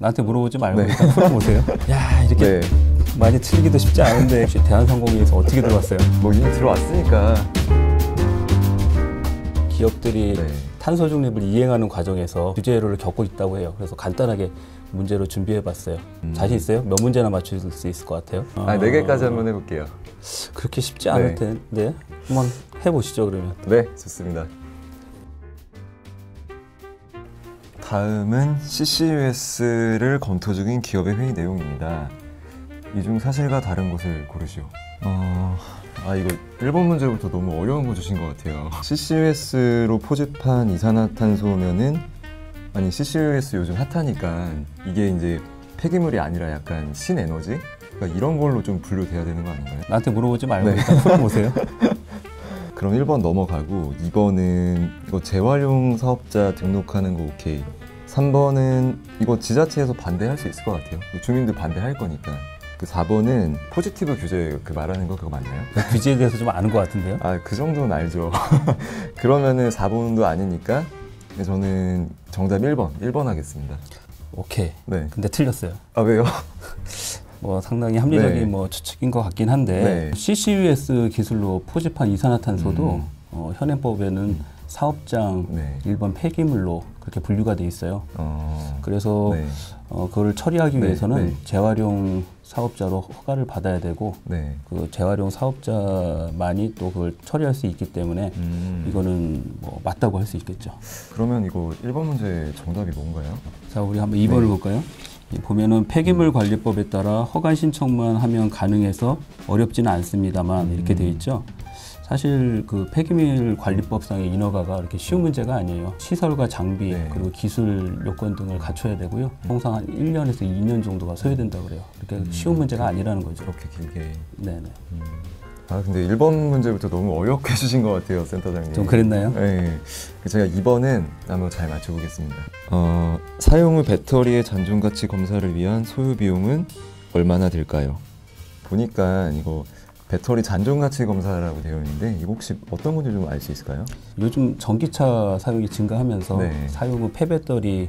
나한테 물어보지 말고 네. 일단 풀어보세요. 야 이렇게 네. 많이 틀리기도 쉽지 않은데 혹시 대한항공에서 어떻게 들어왔어요? 뭐 이미 들어왔으니까. 기업들이 네. 탄소 중립을 이행하는 과정에서 규제를 겪고 있다고 해요. 그래서 간단하게 문제로 준비해봤어요. 음. 자신 있어요? 몇 문제나 맞출 수 있을 것 같아요? 아, 네 개까지 한번 해볼게요. 그렇게 쉽지 않을 네. 텐데 한번 해보시죠 그러면. 네, 좋습니다. 다음은 CCUS를 검토 중인 기업의 회의 내용입니다. 이 중 사실과 다른 것을 고르시오. 어, 아 이거 일본 문제부터 너무 어려운 거 주신 것 같아요. CCUS로 포집한 이산화탄소면은 아니 CCUS 요즘 핫하니까 이게 이제 폐기물이 아니라 약간 신에너지? 그러니까 이런 걸로 좀 분류돼야 되는 거 아닌가요? 나한테 물어보지 말고 네. 일단 풀어보세요. 그럼 1번 넘어가고 2번은 이거 재활용 사업자 등록하는 거 오케이 3번은 이거 지자체에서 반대할 수 있을 것 같아요 주민들 반대할 거니까 그 4번은 포지티브 규제 그 말하는 거 그거 맞나요? 규제에 대해서 좀 아는 것 같은데요. 아 그 정도는 알죠 그러면은 4번도 아니니까 저는 정답 1번 1번 하겠습니다 오케이. 네. 근데 틀렸어요. 아 왜요? 뭐 상당히 합리적인 네. 뭐 추측인 것 같긴 한데 네. CCUS 기술로 포집한 이산화탄소도 음. 어, 현행법에는 사업장 네. 일반 폐기물로 그렇게 분류가 돼 있어요. 어... 그래서 네. 어, 그걸 처리하기 네, 위해서는 네. 재활용 사업자로 허가를 받아야 되고 네. 그 재활용 사업자만이 또 그걸 처리할 수 있기 때문에 음... 이거는 뭐 맞다고 할 수 있겠죠. 그러면 이거 1번 문제 정답이 뭔가요? 자, 우리 한번 2번을 네. 볼까요? 이 보면은 폐기물 관리법에 따라 허가 신청만 하면 가능해서 어렵지는 않습니다만 이렇게 돼 있죠. 사실 그 폐기물 관리법상의 인허가가 그렇게 쉬운 문제가 아니에요. 시설과 장비 네. 그리고 기술 요건 등을 갖춰야 되고요. 통상 한 1년에서 2년 정도가 소요된다고 그래요. 그렇게 쉬운 문제가 아니라는 거죠. 그렇게 길게 네네. 아 근데 1번 문제부터 너무 어렵게 해주신 것 같아요 센터장님 좀 그랬나요? 네 제가 2번은 한번 잘 맞춰보겠습니다 어, 사용 후 배터리의 잔존가치 검사를 위한 소요 비용은 얼마나 들까요? 보니까 이거 배터리 잔존가치 검사라고 되어 있는데 이거 혹시 어떤 건지 좀 알 수 있을까요? 요즘 전기차 사용이 증가하면서 네. 사용 후 폐배터리를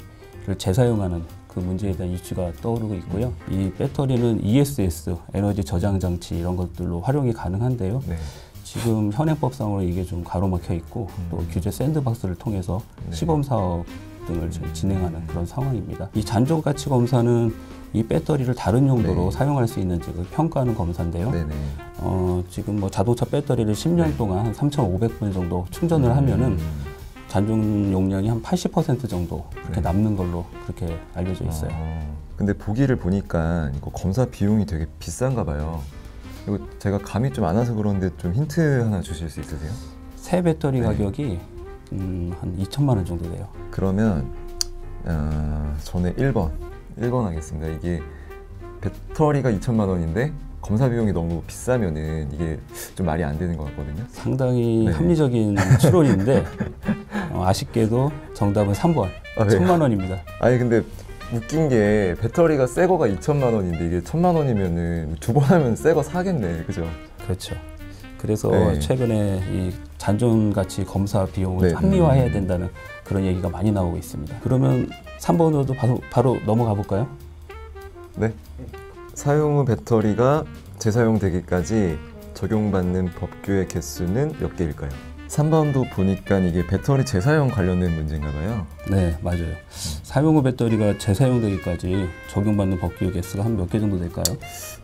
재사용하는 그 문제에 대한 이슈가 떠오르고 있고요. 이 배터리는 ESS, 에너지 저장 장치 이런 것들로 활용이 가능한데요. 네. 지금 현행법상으로 이게 좀 가로막혀 있고 또 규제 샌드박스를 통해서 음. 네. 시범 사업 등을 지금 진행하는 그런 상황입니다. 이 잔존 가치 검사는 이 배터리를 다른 용도로 네. 사용할 수 있는지 그 평가하는 검사인데요. 네네 어, 지금 뭐 자동차 배터리를 10년 네. 동안 한 3,500분 정도 충전을 하면은 음. 잔존 용량이 한 80% 정도 그렇게 네. 남는 걸로 그렇게 알려져 있어요. 어, 근데 보기를 보니까 이거 검사 비용이 되게 비싼가 봐요 이거 제가 감이 좀 안 와서 그런데 좀 힌트 하나 주실 수 있으세요? 새 배터리 네. 가격이 음, 한 2천만 원 정도 돼요. 그러면 어, 저는 1번 1번 하겠습니다 이게 배터리가 2천만 원인데 검사 비용이 너무 비싸면은 이게 좀 말이 안 되는 것 같거든요 상당히 네. 합리적인 추론인데 어, 아쉽게도 정답은 3번 아, 왜요? 1천만 원입니다. 아니 근데 웃긴 게 배터리가 새 거가 2천만 원인데 이게 1천만 원이면은 두 번 하면 새 거 사겠네 그죠? 그렇죠. 그래서 네. 최근에 이 잔존 가치 검사 비용을 네. 합리화해야 된다는 그런 얘기가 많이 나오고 있습니다. 그러면 3번으로도 바로, 바로 넘어가 볼까요? 네. 사용 후 배터리가 재사용되기까지 적용받는 법규의 개수는 몇 개일까요? 3번도 보니까 이게 배터리 재사용 관련된 문제인가 봐요. 네, 맞아요. 사용 후 배터리가 재사용되기까지 적용받는 법규의 개수가 한 몇 개 정도 될까요?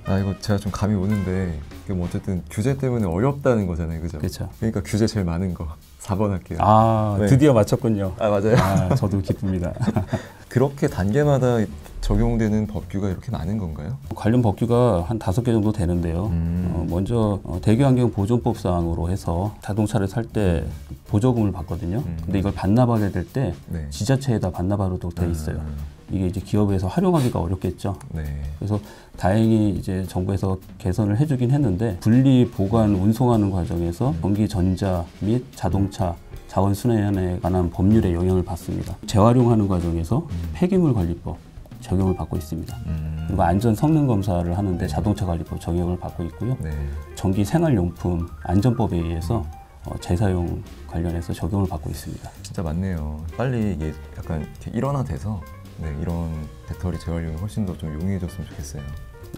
아 이거 제가 좀 감이 오는데 뭐 어쨌든 규제 때문에 어렵다는 거잖아요, 그죠? 그렇죠. 그러니까 규제 제일 많은 거 4번 할게요. 아, 네. 드디어 맞췄군요. 아, 맞아요. 아, 저도 기쁩니다. 그렇게 단계마다 적용되는 법규가 이렇게 많은 건가요? 관련 법규가 한 다섯 개 정도 되는데요. 음. 어, 먼저 어, 대기환경 보존법상으로 해서 자동차를 살 때 보조금을 받거든요. 음. 근데 이걸 반납하게 될때 네. 지자체에다 반납하도록 돼 있어요. 음. 이게 이제 기업에서 활용하기가 어렵겠죠. 네. 그래서 다행히 이제 정부에서 개선을 해주긴 했는데 분리 보관 운송하는 과정에서 전기 전자 및 자동차 자원 순환에 관한 법률에 영향을 받습니다. 재활용하는 과정에서 폐기물 관리법 적용을 받고 있습니다. 음. 그리고 안전 성능 검사를 하는데 자동차 관리법 적용을 받고 있고요. 네. 전기 생활용품 안전법에 의해서 어, 재사용 관련해서 적용을 받고 있습니다. 진짜 많네요. 빨리 이게 약간 일원화돼서 네, 이런 배터리 재활용이 훨씬 더 좀 용이해졌으면 좋겠어요.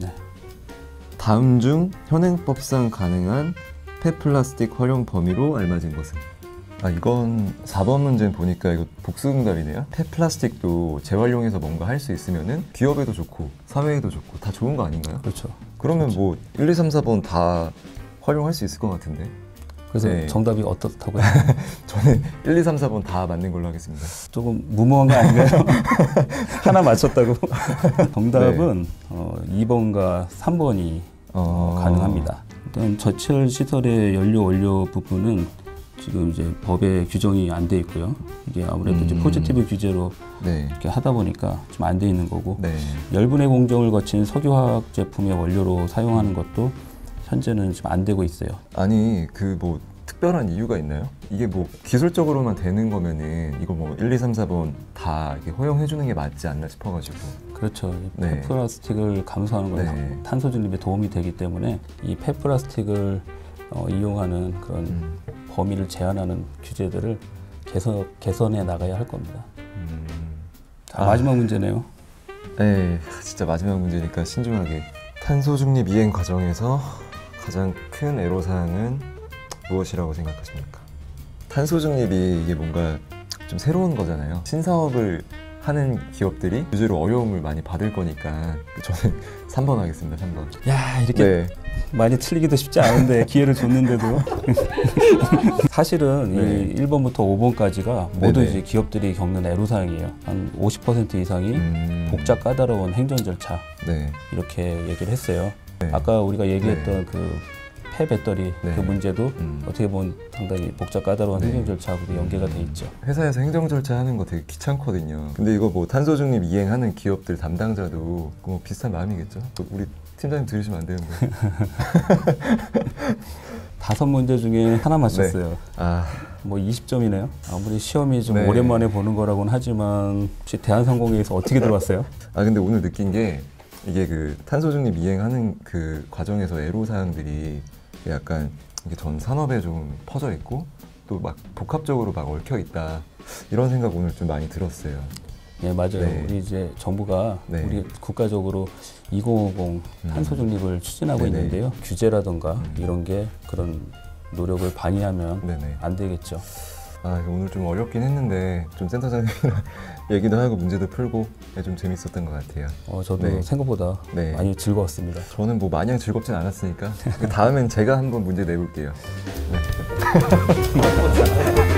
네. 다음 중 현행법상 가능한 폐플라스틱 활용 범위로 알맞은 것은? 아 이건 4번 문제 보니까 이거 복수응답이네요. 폐플라스틱도 재활용해서 뭔가 할 수 있으면은 기업에도 좋고 사회에도 좋고 다 좋은 거 아닌가요? 그렇죠. 그러면 뭐 1, 2, 3, 4번 다 활용할 수 있을 것 같은데 그래서 네. 정답이 어떻다고요? 저는 1, 2, 3, 4번 다 맞는 걸로 하겠습니다. 조금 무모한 거 아닌가요? 하나 맞췄다고. 정답은 어, 2번과 3번이 어, 가능합니다. 일단 저철 시설의 연료 원료 부분은 지금 이제 법에 규정이 안 돼 있고요. 이게 아무래도 이제 음. 포지티브 규제로 네. 이렇게 하다 보니까 좀 안 돼 있는 거고 네. 열분해 공정을 거친 석유화학 제품의 원료로 사용하는 것도 현재는 지금 안 되고 있어요. 아니 그 뭐 특별한 이유가 있나요? 이게 뭐 기술적으로만 되는 거면은 이거 뭐 1, 2, 3, 4번 다 이렇게 허용해 주는 게 맞지 않나 싶어가지고 그렇죠. 이 네. 폐플라스틱을 감소하는 것에 네. 탄소 중립에 도움이 되기 때문에 이 폐플라스틱을 어, 이용하는 그런 음. 범위를 제한하는 규제들을 개선, 개선해 나가야 할 겁니다. 음. 자, 아. 마지막 문제네요. 네, 진짜 마지막 문제니까 신중하게. 탄소 중립 이행 과정에서 가장 큰 애로 사항은 무엇이라고 생각하십니까? 탄소 중립이 이게 뭔가 좀 새로운 거잖아요. 신사업을 하는 기업들이 규제로 어려움을 많이 받을 거니까 저는 3번 하겠습니다. 3번. 야 이렇게 네. 많이 틀리기도 쉽지 않은데 기회를 줬는데도 사실은 네. 이 1번부터 5번까지가 모두 네네. 이제 기업들이 겪는 애로사항이에요. 한 50% 이상이 음. 복잡 까다로운 행정 절차 네. 이렇게 얘기를 했어요. 네. 아까 우리가 얘기했던 그 폐 배터리 네. 그 문제도 음. 어떻게 보면 상당히 복잡 까다로운 네. 행정 절차하고도 연계가 돼 있죠. 회사에서 행정 절차 하는 거 되게 귀찮거든요. 근데 이거 뭐 탄소 중립 이행하는 기업들 담당자도 뭐 비슷한 마음이겠죠. 또 우리 팀장님 들으시면 안 되는데. 다섯 문제 중에 하나 맞췄어요. 아, 뭐 20점이네요. 아무리 시험이 좀 네. 오랜만에 보는 거라고는 하지만 혹시 대한상공회에서 어떻게 들어왔어요? 아 근데 오늘 느낀 게 이게 그 탄소 중립 이행하는 그 과정에서 애로 사항들이 약간 이게 전 산업에 좀 퍼져 있고 또 막 복합적으로 막 얽혀 있다 이런 생각 오늘 좀 많이 들었어요. 예, 맞아요. 네. 우리 이제 정부가 네. 우리 국가적으로 2050 음. 탄소 중립을 추진하고 네네. 있는데요. 규제라든가 음. 이런 게 그런 노력을 방해하면 네네. 안 되겠죠. 아 오늘 좀 어렵긴 했는데 좀 센터장님이랑 얘기도 하고 문제도 풀고 네, 좀 재밌었던 것 같아요. 어, 저도 네. 생각보다 네. 많이 즐거웠습니다. 저는 뭐 마냥 즐겁진 않았으니까 다음엔 제가 한번 문제 내볼게요. 네.